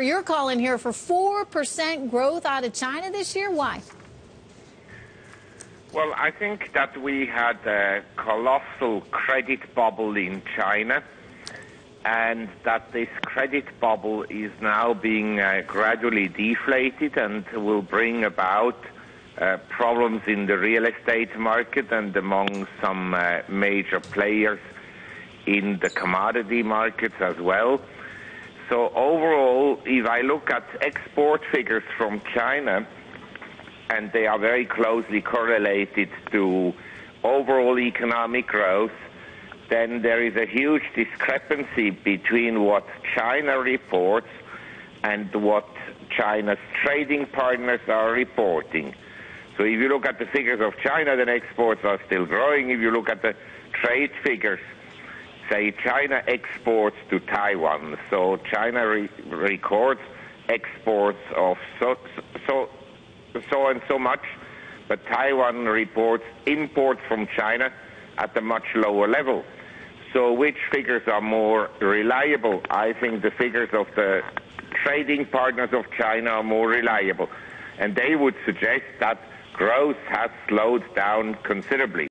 You're calling here for 4% growth out of China this year. Why? Well, I think that we had a colossal credit bubble in China, and that this credit bubble is now being uh, gradually deflated and will bring about uh, problems in the real estate market and among some uh, major players in the commodity markets as well. So overall, if I look at export figures from China, and they are very closely correlated to overall economic growth, then there is a huge discrepancy between what China reports and what China's trading partners are reporting. So if you look at the figures of China, then exports are still growing. If you look at the trade figures, say China exports to Taiwan. So China re- records exports of so, so, so and so much, but Taiwan reports imports from China at a much lower level. So which figures are more reliable? I think the figures of the trading partners of China are more reliable. And they would suggest that growth has slowed down considerably.